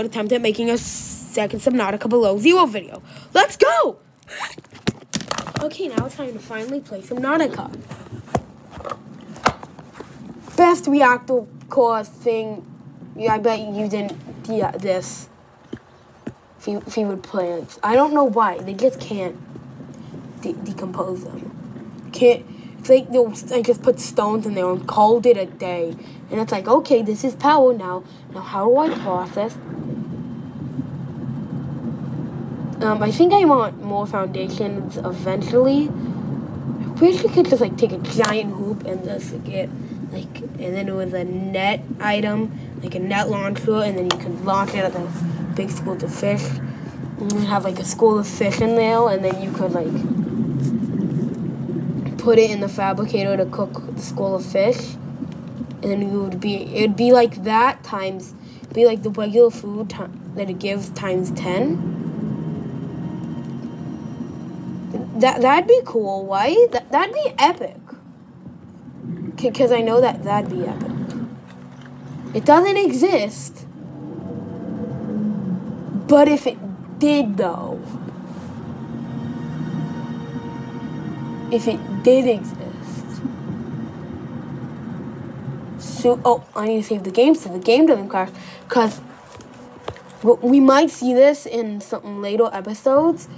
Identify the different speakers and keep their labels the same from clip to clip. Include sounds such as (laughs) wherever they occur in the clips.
Speaker 1: would attempt at making a second Subnautica Below Zero video. Let's go! Okay, now it's time to finally play Subnautica. Best reactor core thing. Yeah, I bet you didn't. Yeah, this. Fevered plants. I don't know why. They just can't de decompose them. Can't. Like they'll just put stones in there and called it a day. And it's like, okay, this is power now. Now, how do I process? Um, I think I want more foundations eventually. I wish we could just like take a giant hoop and just get like, and then it was a net item, like a net launcher, and then you could launch it at the big school of fish. And then have like a school of fish in there, and then you could like put it in the fabricator to cook the school of fish. And then it would be it'd be like that times be like the regular food that it gives times ten. That that'd be cool, right? That that'd be epic. Because I know that that'd be epic. It doesn't exist. But if it did, though, if it did exist, so oh, I need to save the game so the game doesn't crash, because we might see this in some later episodes,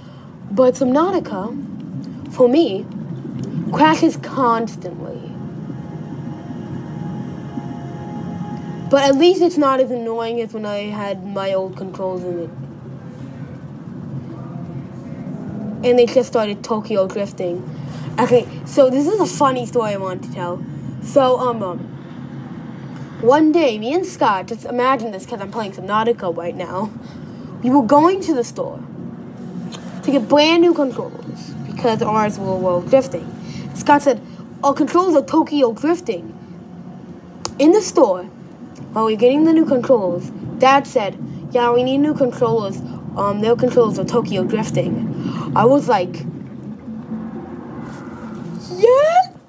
Speaker 1: but Subnautica, for me, crashes constantly. But at least it's not as annoying as when I had my old controls in it. And they just started Tokyo drifting. Okay, so this is a funny story I want to tell. So, um, um one day, me and Scott, just imagine this because I'm playing some Subnautica right now, we were going to the store to get brand new controllers because ours were, were drifting. Scott said, Our controllers are Tokyo drifting. In the store, while we are getting the new controllers, Dad said, Yeah, we need new controllers. Um, their controllers are Tokyo drifting. I was like,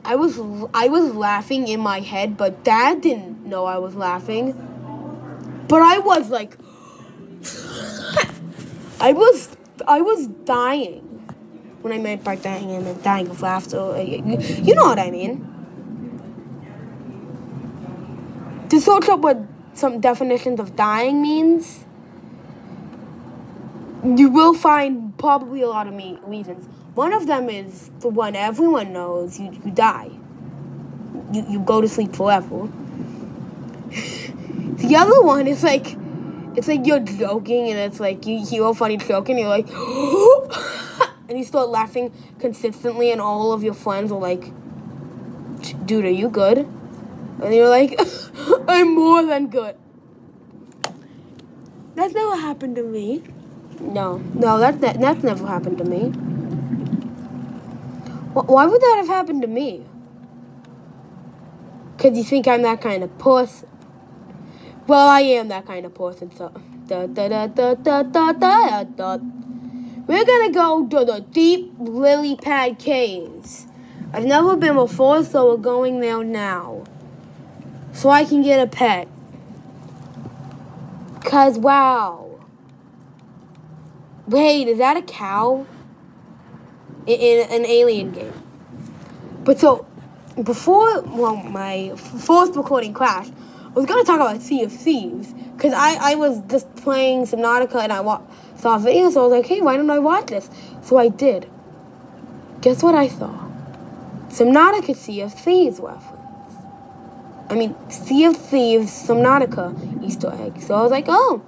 Speaker 1: I was I was laughing in my head, but Dad didn't know I was laughing. But I was like, (laughs) I was I was dying when I meant by dying and then dying of laughter. You, know what I mean. To search up what some definitions of dying means, you will find probably a lot of me reasons. One of them is the one everyone knows: you, you die. You you go to sleep forever. (laughs) the other one is like it's like you're joking and it's like you hear a funny joke and you're like (gasps) and you start laughing consistently and all of your friends are like dude are you good and you're like (laughs) i'm more than good that's never happened to me no no that's that, that's never happened to me why would that have happened to me because you think i'm that kind of person well, I am that kind of person, so. Da, da, da, da, da, da, da, da. We're gonna go to the deep lily pad caves. I've never been before, so we're going there now. So I can get a pet. Cause wow. Wait, is that a cow? In, an alien game. But so, before well, my first recording crashed, I was gonna talk about Sea of Thieves because I, I was just playing Subnautica and I wa- saw a video, so I was like, hey, why don't I watch this? So I did. Guess what I saw? Subnautica Sea of Thieves reference. I mean, Sea of Thieves Subnautica Easter egg. So I was like, oh.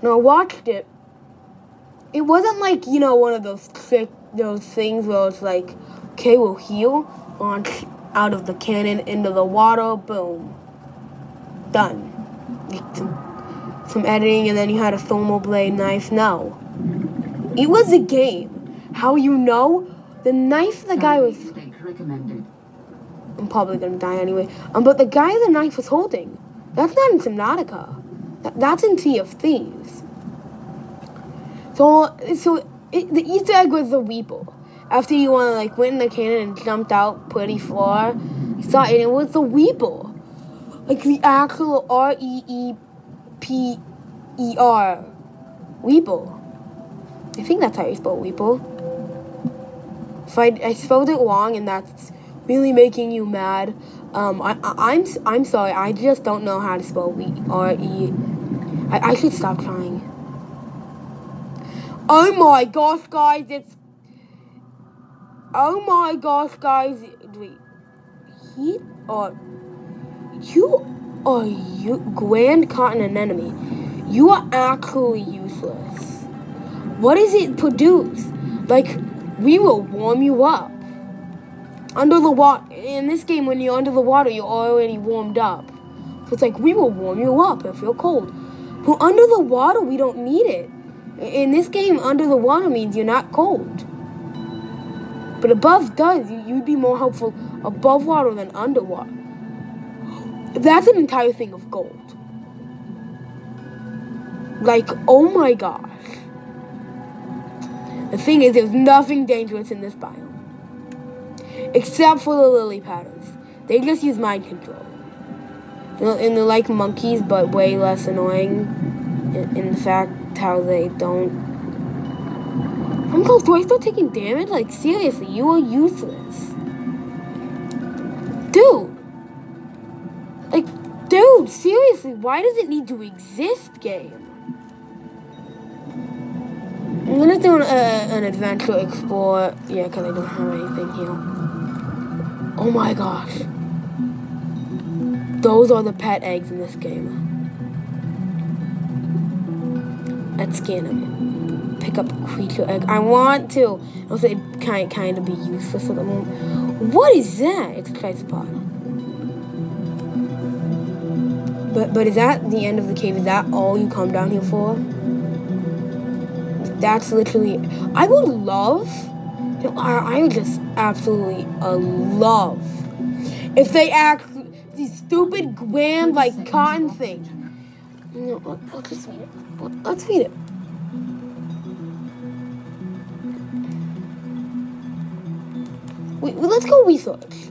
Speaker 1: And I watched it. It wasn't like, you know, one of those trick, those things where it's like, okay, we'll heal, launch out of the cannon into the water, boom done. Some, some editing, and then you had a thermal blade knife. No. It was a game. How you know? The knife the guy was. I'm probably gonna die anyway. Um, but the guy the knife was holding, that's not in Subnautica. That, that's in Sea of Thieves. So, so it, the Easter egg was the Weeble. After you uh, like went in the cannon and jumped out pretty far, you saw it. And it was the Weeble, like the actual R E E P E R. Weeble. I think that's how you spell Weeble. If I, I spelled it wrong and that's really making you mad, um, I, I, I'm, I'm sorry. I just don't know how to spell we, R E. I, I should stop trying. Oh my gosh, guys, it's. Oh my gosh, guys. Wait. He are. You are you Grand Cotton Anemone. You are actually useless. What does it produce? Like, we will warm you up. Under the water, in this game, when you're under the water, you're already warmed up. So it's like, we will warm you up if you're cold. But under the water, we don't need it. In this game, under the water means you're not cold. But above does. You'd be more helpful above water than underwater. That's an entire thing of gold. Like, oh my gosh. The thing is, there's nothing dangerous in this biome. Except for the lily paddlers. They just use mind control. And they're like monkeys, but way less annoying in, fact how they don't Uncle, do I start taking damage? Like, seriously, you are useless. Dude. Like, dude, seriously, why does it need to exist, game? I'm gonna do an, uh, an adventure explore. Yeah, because I don't have anything here. Oh my gosh. Those are the pet eggs in this game. Let's scan him. Pick up creature egg. I want to. Also, it kind kind of be useless at the moment. What is that? It's a tricipod. But but is that the end of the cave? Is that all you come down here for? That's literally. I would love. I would just absolutely uh, love if they act these stupid grand like cotton thing. No, let's just feed it. Let's feed it. Wait, let's go research.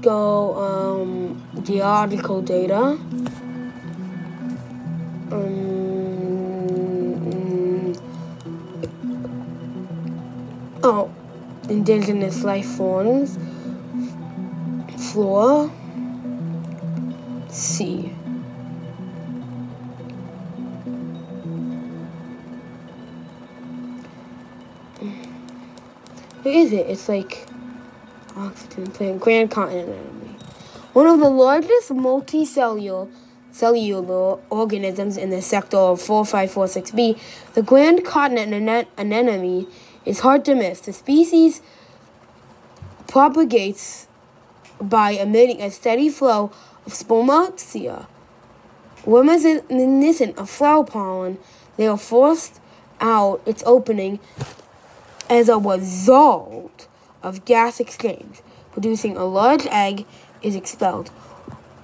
Speaker 1: Go um, geological data. Um, oh, indigenous life forms. Flora. C. What is it? It's like oxygen plant, Grand Continent Anemone. One of the largest multicellular cellular organisms in the sector of 4546b, the Grand Continent Anemone is hard to miss. The species propagates by emitting a steady flow of spermatia. Reminiscent of flower pollen, they are forced out its opening as a result of gas exchange, producing a large egg is expelled.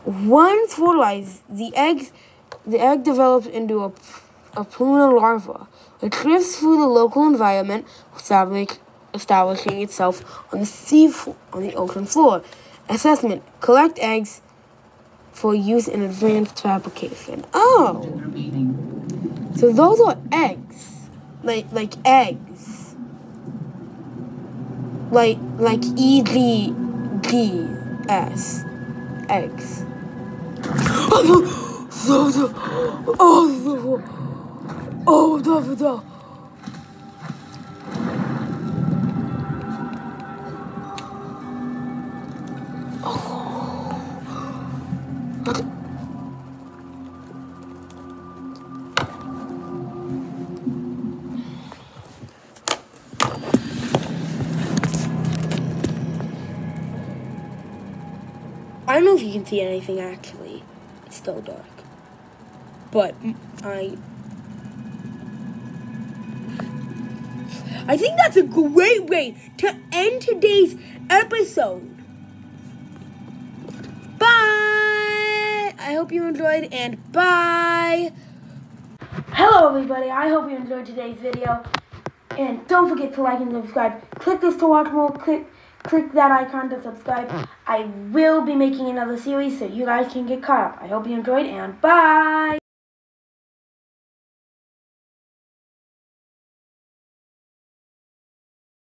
Speaker 1: Once fertilized, the eggs the egg develops into a, a plumina larva, which drifts through the local environment, establish, establishing itself on the sea on the ocean floor. Assessment: Collect eggs for use in advanced fabrication. Oh, so those are eggs, like like eggs, like like E G G S, eggs. Oh, oh, oh, oh, oh, oh, I see anything actually. It's still dark. But I I think that's a great way to end today's episode. Bye. I hope you enjoyed and bye. Hello everybody. I hope you enjoyed today's video. And don't forget to like and subscribe. Click this to watch more. Click click that icon to subscribe. I will be making another series so you guys can get caught up. I hope you enjoyed and bye!